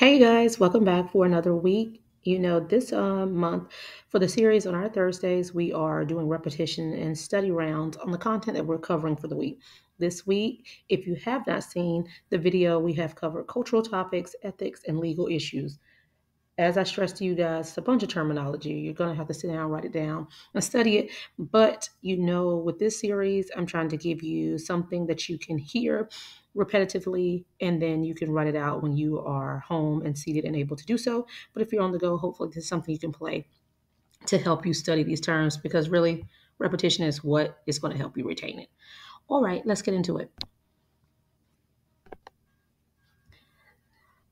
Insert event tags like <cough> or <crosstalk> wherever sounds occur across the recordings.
Hey guys, welcome back for another week. You know, this uh, month for the series on our Thursdays, we are doing repetition and study rounds on the content that we're covering for the week. This week, if you have not seen the video, we have covered cultural topics, ethics, and legal issues as I stressed to you guys, it's a bunch of terminology. You're going to have to sit down, write it down, and study it. But you know, with this series, I'm trying to give you something that you can hear repetitively, and then you can run it out when you are home and seated and able to do so. But if you're on the go, hopefully, this is something you can play to help you study these terms because really, repetition is what is going to help you retain it. All right, let's get into it.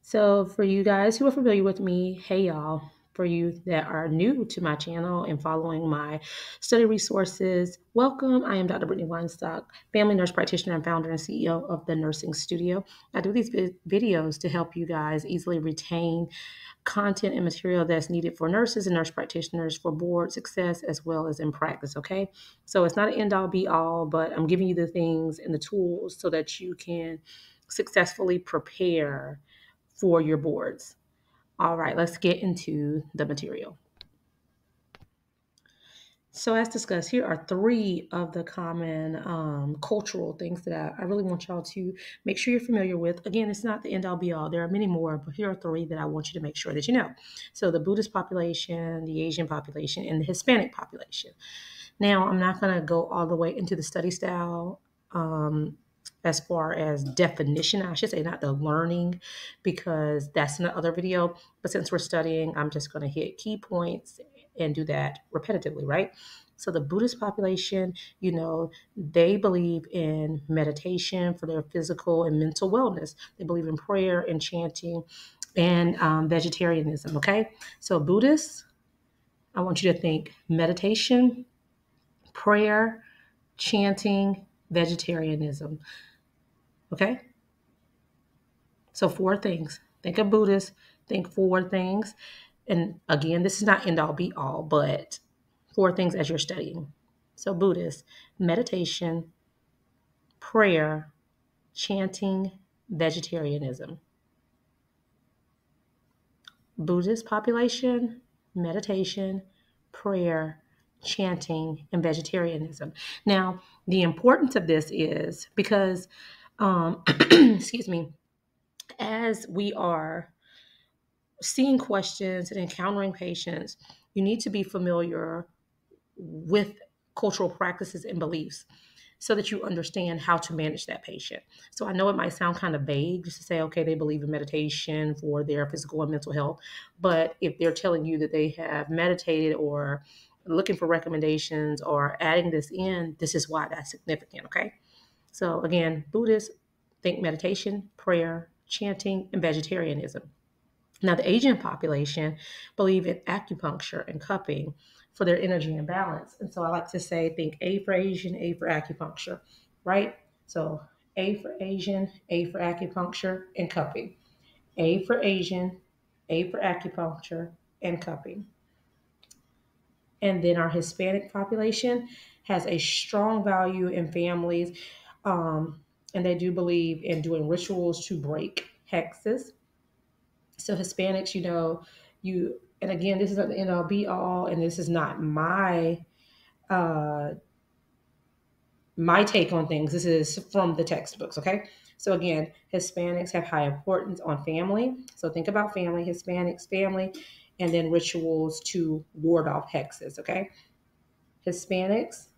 So, for you guys who are familiar with me, hey y'all. For you that are new to my channel and following my study resources, welcome. I am Dr. Brittany Weinstock, family nurse practitioner and founder and CEO of the Nursing Studio. I do these videos to help you guys easily retain content and material that's needed for nurses and nurse practitioners for board success as well as in practice. Okay. So it's not an end all be all, but I'm giving you the things and the tools so that you can successfully prepare for your boards. All right, let's get into the material. So, as discussed, here are three of the common um, cultural things that I, I, really want y'all to make sure you're familiar with. Again, it's not the end all be all. There are many more, but here are three that I want you to make sure that you know. So, the Buddhist population, the Asian population, and the Hispanic population. Now, I'm not going to go all the way into the study style um, as far as definition, I should say, not the learning, because that's in another video. But since we're studying, I'm just going to hit key points and do that repetitively, right? So, the Buddhist population, you know, they believe in meditation for their physical and mental wellness. They believe in prayer and chanting and um, vegetarianism, okay? So, Buddhists, I want you to think meditation, prayer, chanting, vegetarianism. Okay? So, four things. Think of Buddhists, think four things. And again, this is not end all be all, but four things as you're studying. So, Buddhist, meditation, prayer, chanting, vegetarianism. Buddhist population, meditation, prayer, chanting, and vegetarianism. Now, the importance of this is because um, <clears throat> excuse me, as we are seeing questions and encountering patients, you need to be familiar with cultural practices and beliefs so that you understand how to manage that patient. So I know it might sound kind of vague just to say, okay, they believe in meditation for their physical and mental health. But if they're telling you that they have meditated or looking for recommendations or adding this in, this is why that's significant, okay? So again, Buddhists think meditation, prayer, chanting, and vegetarianism. Now, the Asian population believe in acupuncture and cupping for their energy and balance. And so I like to say, think A for Asian, A for acupuncture, right? So A for Asian, A for acupuncture, and cupping. A for Asian, A for acupuncture, and cupping. And then our Hispanic population has a strong value in families um, and they do believe in doing rituals to break hexes. So Hispanics, you know, you and again, this is not the end all be all, and this is not my uh my take on things. This is from the textbooks, okay? So again, Hispanics have high importance on family. So think about family, Hispanics, family, and then rituals to ward off hexes, okay? Hispanics,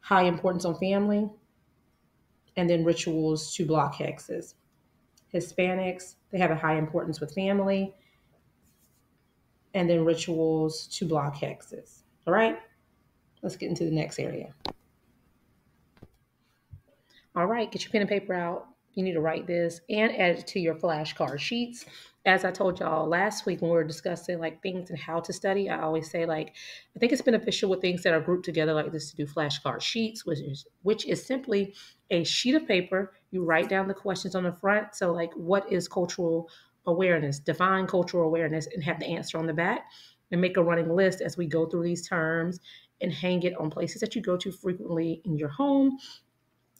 high importance on family, and then rituals to block hexes. Hispanics, they have a high importance with family, and then rituals to block hexes. All right, let's get into the next area. All right, get your pen and paper out. You need to write this and add it to your flashcard sheets as I told y'all last week when we were discussing like things and how to study, I always say like I think it's beneficial with things that are grouped together like this to do flashcard sheets, which is which is simply a sheet of paper. You write down the questions on the front. So like what is cultural awareness? Define cultural awareness and have the answer on the back and make a running list as we go through these terms and hang it on places that you go to frequently in your home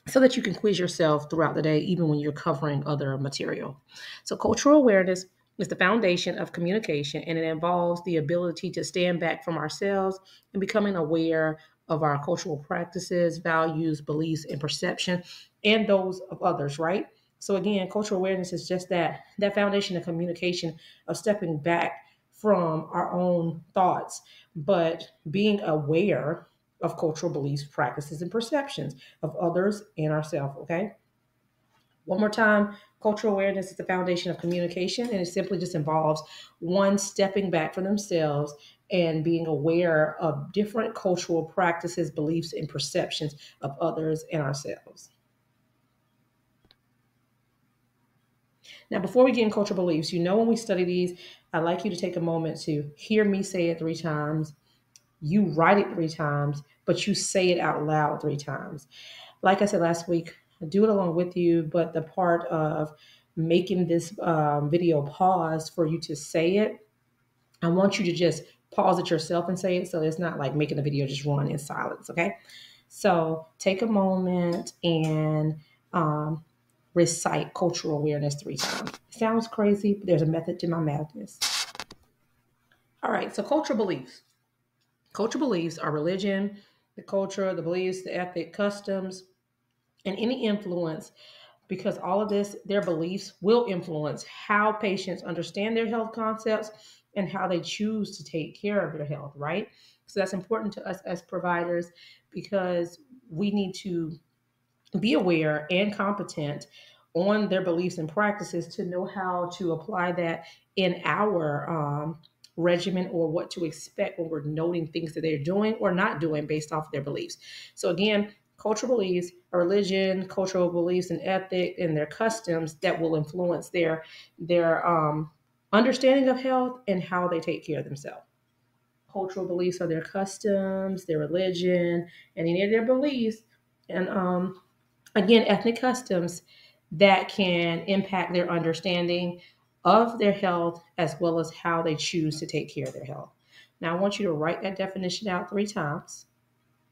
so that you can quiz yourself throughout the day, even when you're covering other material. So, cultural awareness is the foundation of communication and it involves the ability to stand back from ourselves and becoming aware of our cultural practices, values, beliefs, and perception, and those of others, right? So again, cultural awareness is just that that foundation of communication of stepping back from our own thoughts, but being aware of cultural beliefs, practices, and perceptions of others and ourselves, okay? One more time, cultural awareness is the foundation of communication, and it simply just involves one stepping back for themselves and being aware of different cultural practices, beliefs, and perceptions of others and ourselves. Now, before we get in cultural beliefs, you know when we study these, I'd like you to take a moment to hear me say it three times. You write it three times, but you say it out loud three times. Like I said last week, do it along with you, but the part of making this um, video pause for you to say it, I want you to just pause it yourself and say it so it's not like making the video just run in silence, okay? So take a moment and um, recite cultural awareness three times. It sounds crazy, but there's a method to my madness. All right, so cultural beliefs. Cultural beliefs are religion, the culture, the beliefs, the ethic, customs, and any influence because all of this, their beliefs will influence how patients understand their health concepts and how they choose to take care of their health, right? So that's important to us as providers because we need to be aware and competent on their beliefs and practices to know how to apply that in our um, regimen or what to expect when we're noting things that they're doing or not doing based off of their beliefs. So, again, cultural beliefs, religion, cultural beliefs, and ethic, and their customs that will influence their their um, understanding of health and how they take care of themselves. Cultural beliefs are their customs, their religion, and any of their beliefs, and um, again, ethnic customs that can impact their understanding of their health as well as how they choose to take care of their health. Now, I want you to write that definition out three times.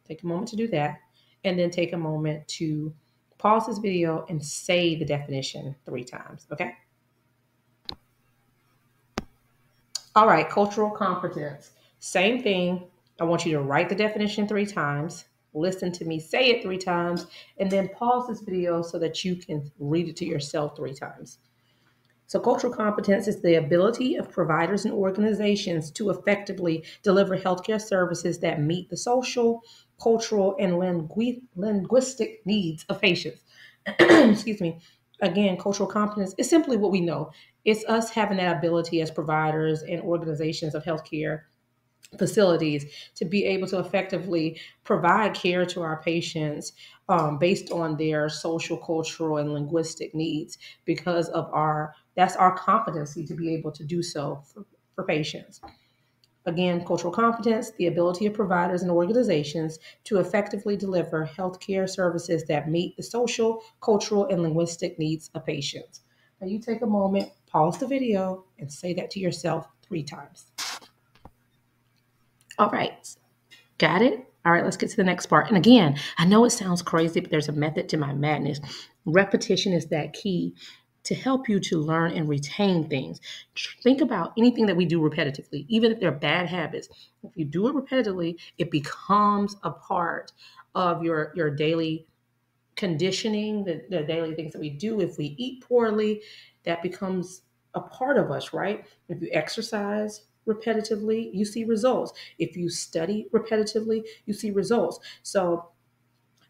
Take a moment to do that, and then take a moment to pause this video and say the definition three times, okay? All right, cultural competence. Same thing. I want you to write the definition three times, listen to me say it three times, and then pause this video so that you can read it to yourself three times. So, cultural competence is the ability of providers and organizations to effectively deliver healthcare services that meet the social, cultural, and lingu- linguistic needs of patients. <clears throat> Excuse me. Again, cultural competence is simply what we know. It's us having that ability as providers and organizations of healthcare facilities to be able to effectively provide care to our patients um, based on their social, cultural, and linguistic needs because of our that's our competency to be able to do so for, for patients. Again, cultural competence, the ability of providers and organizations to effectively deliver healthcare services that meet the social, cultural, and linguistic needs of patients. Now, you take a moment, pause the video, and say that to yourself three times. All right. Got it? All right, let's get to the next part. And again, I know it sounds crazy, but there's a method to my madness. Repetition is that key to help you to learn and retain things. Think about anything that we do repetitively, even if they're bad habits. If you do it repetitively, it becomes a part of your, your daily conditioning, the, the daily things that we do. If we eat poorly, that becomes a part of us, right? If you exercise, repetitively, you see results. If you study repetitively, you see results. So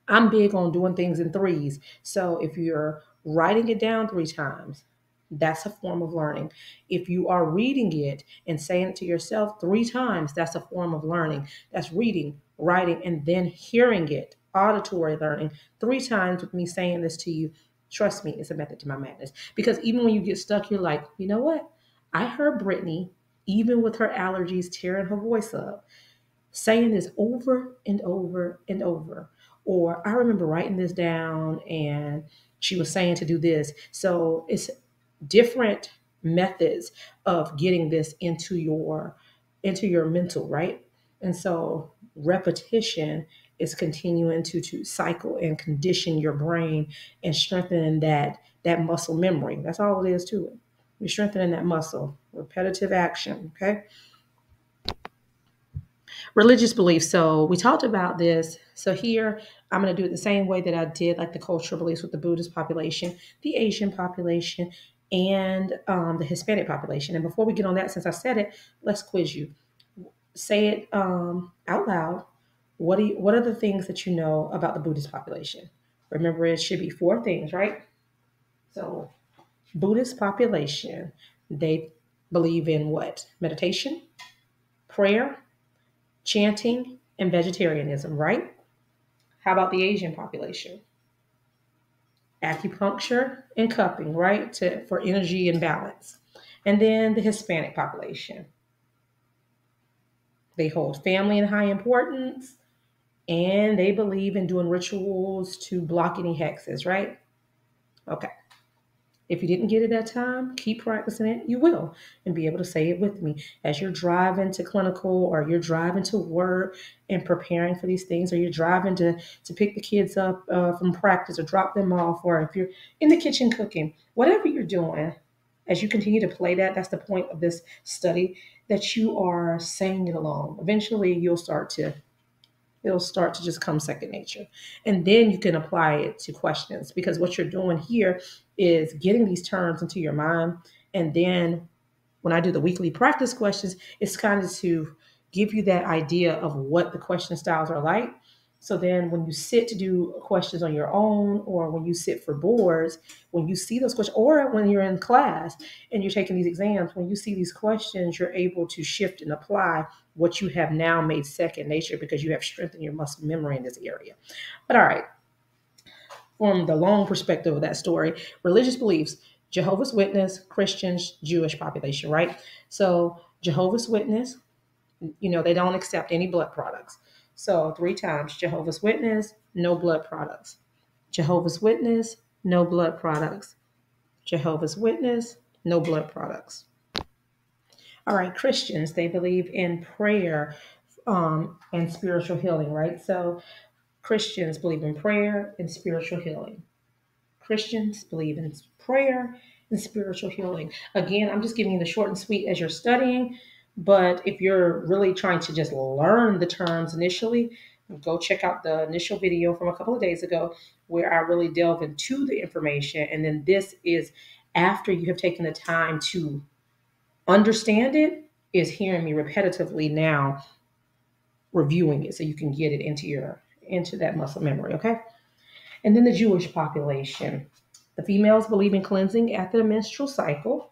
I'm big on doing things in threes. So if you're writing it down three times, that's a form of learning. If you are reading it and saying it to yourself three times, that's a form of learning. That's reading, writing, and then hearing it, auditory learning. Three times with me saying this to you, trust me, it's a method to my madness. Because even when you get stuck, you're like, you know what? I heard Brittany even with her allergies tearing her voice up, saying this over and over and over. Or I remember writing this down and she was saying to do this. So it's different methods of getting this into your into your mental, right? And so repetition is continuing to to cycle and condition your brain and strengthening that that muscle memory. That's all it is to it. You're strengthening that muscle. Repetitive action, okay? Religious beliefs. So we talked about this. So here, I'm going to do it the same way that I did, like the cultural beliefs with the Buddhist population, the Asian population, and um, the Hispanic population. And before we get on that, since I said it, let's quiz you. Say it um, out loud. What do you, What are the things that you know about the Buddhist population? Remember, it should be four things, right? So, Buddhist population, they believe in what? Meditation, prayer, chanting, and vegetarianism, right? How about the Asian population? Acupuncture and cupping, right? To, for energy and balance. And then the Hispanic population. They hold family in high importance and they believe in doing rituals to block any hexes, right? Okay. If you didn't get it that time, keep practicing it. You will, and be able to say it with me as you're driving to clinical or you're driving to work and preparing for these things, or you're driving to to pick the kids up uh, from practice or drop them off, or if you're in the kitchen cooking, whatever you're doing. As you continue to play that, that's the point of this study that you are saying it along. Eventually, you'll start to it'll start to just come second nature. And then you can apply it to questions because what you're doing here is getting these terms into your mind. And then when I do the weekly practice questions, it's kind of to give you that idea of what the question styles are like so then when you sit to do questions on your own, or when you sit for boards, when you see those questions, or when you're in class and you're taking these exams, when you see these questions, you're able to shift and apply what you have now made second nature because you have strengthened your muscle memory in this area. But all right, from the long perspective of that story, religious beliefs, Jehovah's Witness, Christians, Jewish population, right? So Jehovah's Witness, you know, they don't accept any blood products. So, three times Jehovah's Witness, no blood products. Jehovah's Witness, no blood products. Jehovah's Witness, no blood products. All right, Christians, they believe in prayer um, and spiritual healing, right? So, Christians believe in prayer and spiritual healing. Christians believe in prayer and spiritual healing. Again, I'm just giving you the short and sweet as you're studying. But if you're really trying to just learn the terms initially, go check out the initial video from a couple of days ago where I really delve into the information. And then this is after you have taken the time to understand it, is hearing me repetitively now reviewing it so you can get it into your into that muscle memory, okay? And then the Jewish population. The females believe in cleansing after the menstrual cycle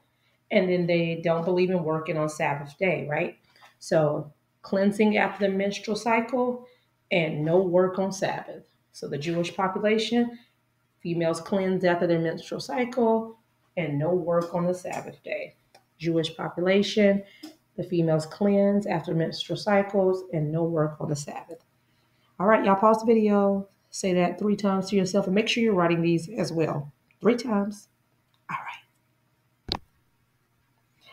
and then they don't believe in working on Sabbath day, right? So cleansing after the menstrual cycle and no work on Sabbath. So the Jewish population, females cleanse after their menstrual cycle and no work on the Sabbath day. Jewish population, the females cleanse after menstrual cycles and no work on the Sabbath. All right, y'all pause the video, say that three times to yourself, and make sure you're writing these as well. Three times.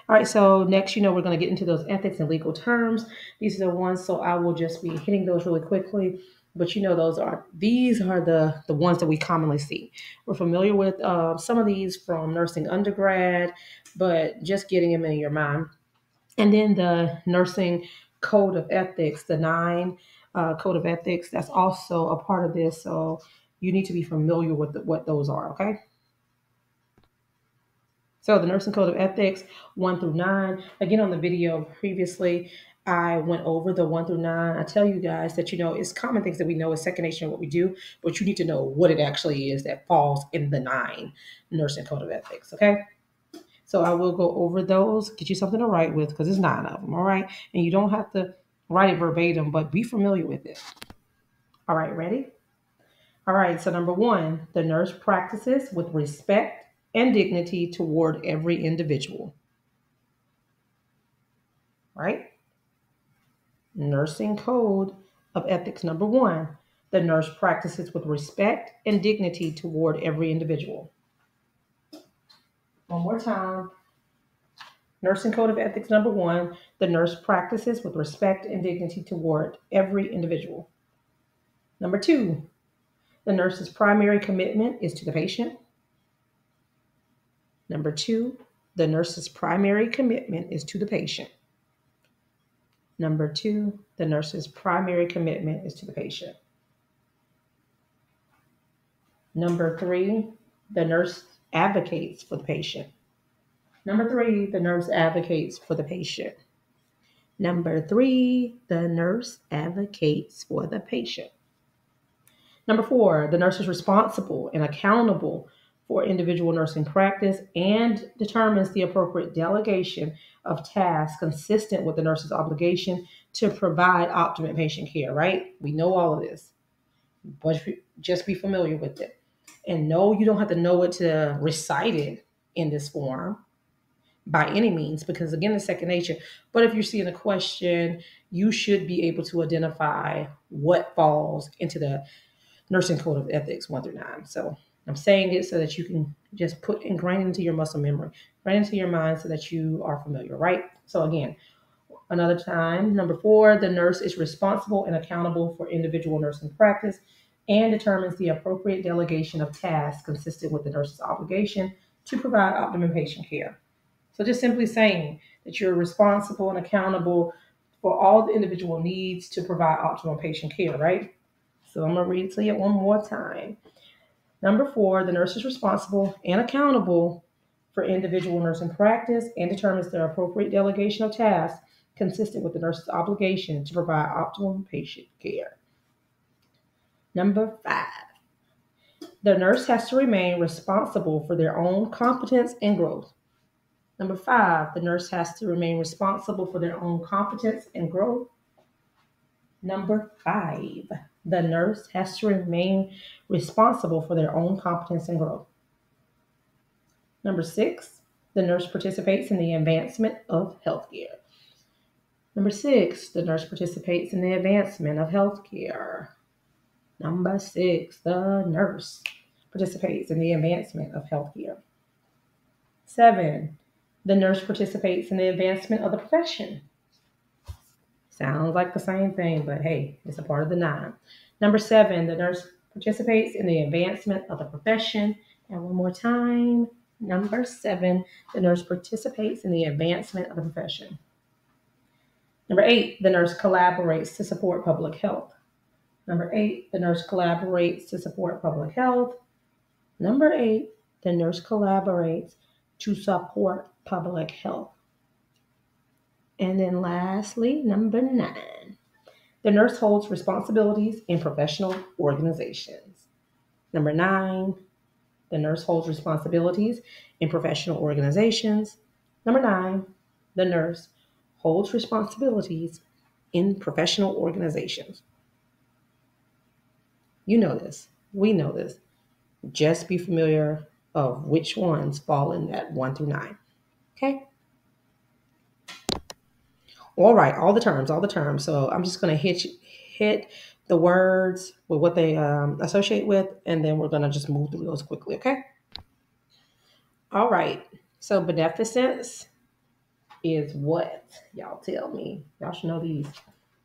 All right, so next, you know, we're going to get into those ethics and legal terms. These are the ones, so I will just be hitting those really quickly. But you know, those are these are the the ones that we commonly see. We're familiar with uh, some of these from nursing undergrad, but just getting them in your mind. And then the nursing code of ethics, the nine uh, code of ethics, that's also a part of this. So you need to be familiar with the, what those are. Okay. So the Nursing Code of Ethics, one through nine. Again, on the video previously, I went over the one through nine. I tell you guys that you know it's common things that we know as second nature what we do, but you need to know what it actually is that falls in the nine Nursing Code of Ethics. Okay. So I will go over those, get you something to write with because it's nine of them. All right. And you don't have to write it verbatim, but be familiar with it. All right, ready? All right. So number one, the nurse practices with respect and dignity toward every individual. Right? Nursing Code of Ethics number one the nurse practices with respect and dignity toward every individual. One more time. Nursing Code of Ethics number one the nurse practices with respect and dignity toward every individual. Number two, the nurse's primary commitment is to the patient. Number two, the nurse's primary commitment is to the patient. Number two, the nurse's primary commitment is to the patient. Number three, the nurse advocates for the patient. Number three, the nurse advocates for the patient. Number three, the nurse advocates for the patient. Number four, the nurse is responsible and accountable for individual nursing practice and determines the appropriate delegation of tasks consistent with the nurse's obligation to provide optimum patient care, right? We know all of this, but just be familiar with it. And no, you don't have to know it to recite it in this form by any means, because again, it's second nature. But if you're seeing a question, you should be able to identify what falls into the Nursing Code of Ethics 1 through 9. So I'm saying it so that you can just put ingrain into your muscle memory, right into your mind so that you are familiar, right? So again, another time, number four, the nurse is responsible and accountable for individual nursing practice and determines the appropriate delegation of tasks consistent with the nurse's obligation to provide optimum patient care. So just simply saying that you're responsible and accountable for all the individual needs to provide optimal patient care, right? So I'm to read it to you one more time. Number four, the nurse is responsible and accountable for individual nursing practice and determines the appropriate delegation of tasks consistent with the nurse's obligation to provide optimal patient care. Number five, the nurse has to remain responsible for their own competence and growth. Number five, the nurse has to remain responsible for their own competence and growth. Number five, the nurse has to remain responsible for their own competence and growth. Number six, the nurse participates in the advancement of healthcare. Number six, the nurse participates in the advancement of healthcare. Number six, the nurse participates in the advancement of healthcare. Seven, the nurse participates in the advancement of the profession. Sounds like the same thing, but hey, it's a part of the nine. Number seven, the nurse participates in the advancement of the profession. And one more time, number seven, the nurse participates in the advancement of the profession. Number eight, the nurse collaborates to support public health. Number eight, the nurse collaborates to support public health. Number eight, the nurse collaborates to support public health. And then lastly, number nine, the nurse holds responsibilities in professional organizations. Number nine, the nurse holds responsibilities in professional organizations. Number nine, the nurse holds responsibilities in professional organizations. You know this. We know this. Just be familiar of which ones fall in that one through nine. Okay? All right, all the terms, all the terms. So I'm just going to hit hit the words with what they um, associate with, and then we're going to just move through those quickly. Okay. All right. So beneficence is what y'all tell me. Y'all should know these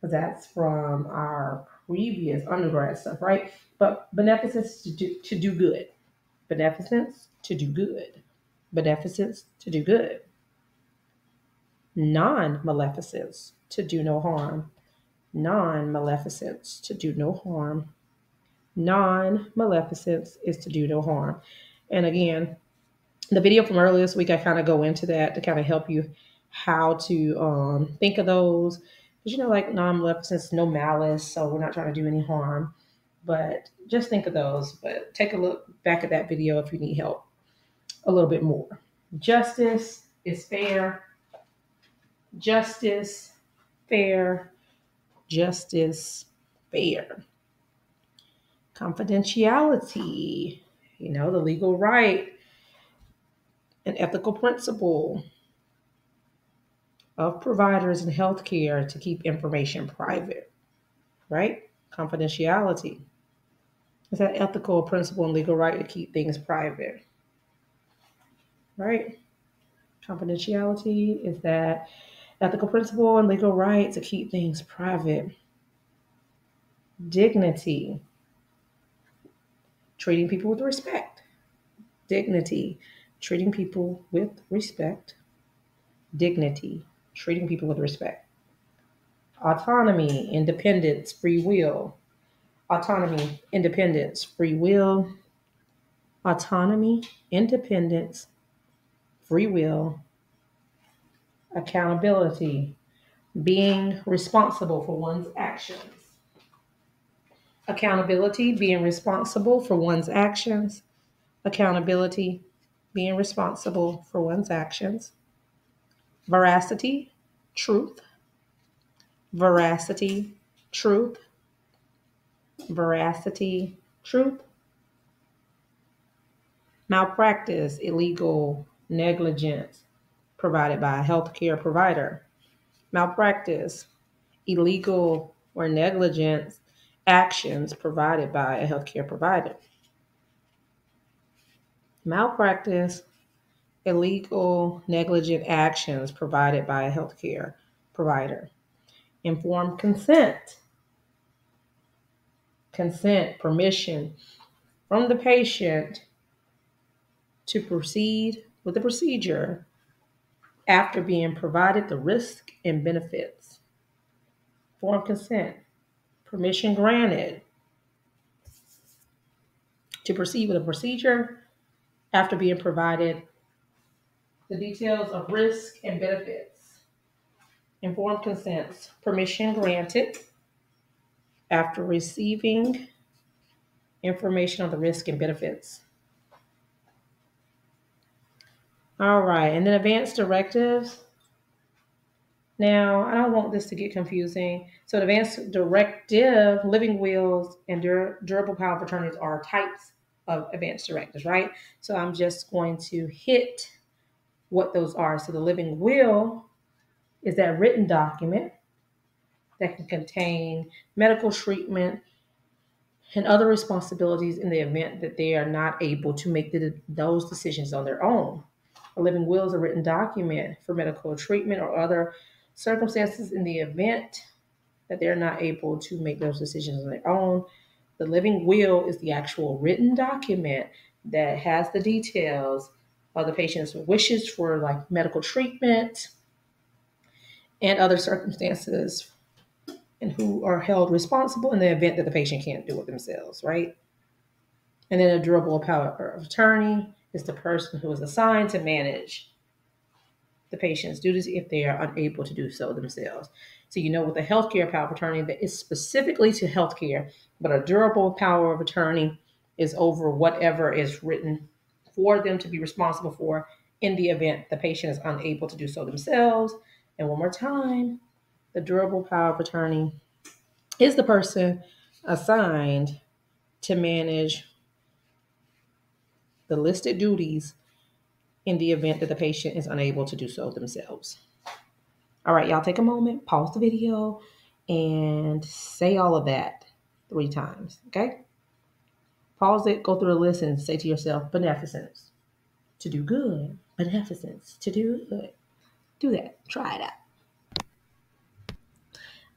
because that's from our previous undergrad stuff, right? But beneficence to do to do good. Beneficence to do good. Beneficence to do good non maleficence, to do no harm, non maleficence, to do no harm. Non maleficence is to do no harm. And again, the video from earlier this week, I kind of go into that to kind of help you how to um, think of those. Because, you know, like non maleficence, no malice, so we're not trying to do any harm. But just think of those. But take a look back at that video if you need help a little bit more. Justice is fair justice, fair, justice, fair. Confidentiality, you know, the legal right, an ethical principle of providers in healthcare to keep information private, right? Confidentiality. Is that ethical principle and legal right to keep things private, right? Confidentiality is that ethical principle and legal right to keep things private. Dignity, treating people with respect. Dignity, treating people with respect, dignity, treating people with respect, autonomy, independence, free will, autonomy, independence, free will, autonomy, independence, free will, accountability, being responsible for one's actions. Accountability, being responsible for one's actions. Accountability, being responsible for one's actions. Veracity, truth. Veracity, truth. Veracity, truth. Malpractice, illegal negligence provided by a healthcare provider. Malpractice, illegal or negligent actions provided by a healthcare provider. Malpractice, illegal, negligent actions provided by a healthcare provider. Informed consent, consent, permission from the patient to proceed with the procedure after being provided the risk and benefits. Informed consent, permission granted to proceed with a procedure after being provided the details of risk and benefits. Informed consents, permission granted after receiving information on the risk and benefits. All right, and then advanced directives. Now, I don't want this to get confusing. So, an advanced directive, living wills, and dur- durable power of attorneys are types of advanced directives, right? So, I'm just going to hit what those are. So, the living will is that written document that can contain medical treatment and other responsibilities in the event that they are not able to make the, those decisions on their own. A living will is a written document for medical treatment or other circumstances in the event that they're not able to make those decisions on their own. The living will is the actual written document that has the details of the patient's wishes for like medical treatment and other circumstances and who are held responsible in the event that the patient can't do it themselves, right? And then a durable power of attorney is the person who is assigned to manage the patient's duties if they are unable to do so themselves. So you know with a healthcare power of attorney that is specifically to healthcare, but a durable power of attorney is over whatever is written for them to be responsible for in the event the patient is unable to do so themselves. And one more time, the durable power of attorney is the person assigned to manage the listed duties in the event that the patient is unable to do so themselves. All right, y'all take a moment, pause the video, and say all of that three times, okay? Pause it, go through the list, and say to yourself, beneficence, to do good, beneficence, to do good. Do that, try it out.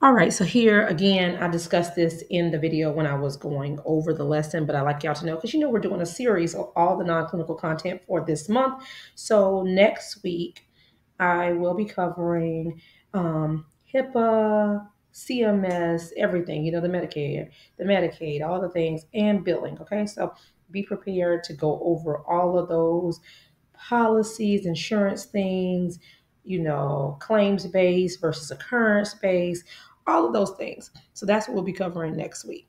All right, so here again, I discussed this in the video when I was going over the lesson, but I like y'all to know because you know we're doing a series of all the non clinical content for this month. So next week, I will be covering um, HIPAA, CMS, everything, you know, the Medicare, the Medicaid, all the things, and billing. Okay, so be prepared to go over all of those policies, insurance things, you know, claims based versus occurrence based all of those things. So that's what we'll be covering next week.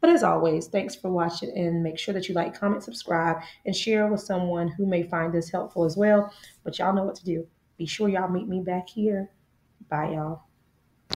But as always, thanks for watching and make sure that you like, comment, subscribe, and share with someone who may find this helpful as well. But y'all know what to do. Be sure y'all meet me back here. Bye, y'all.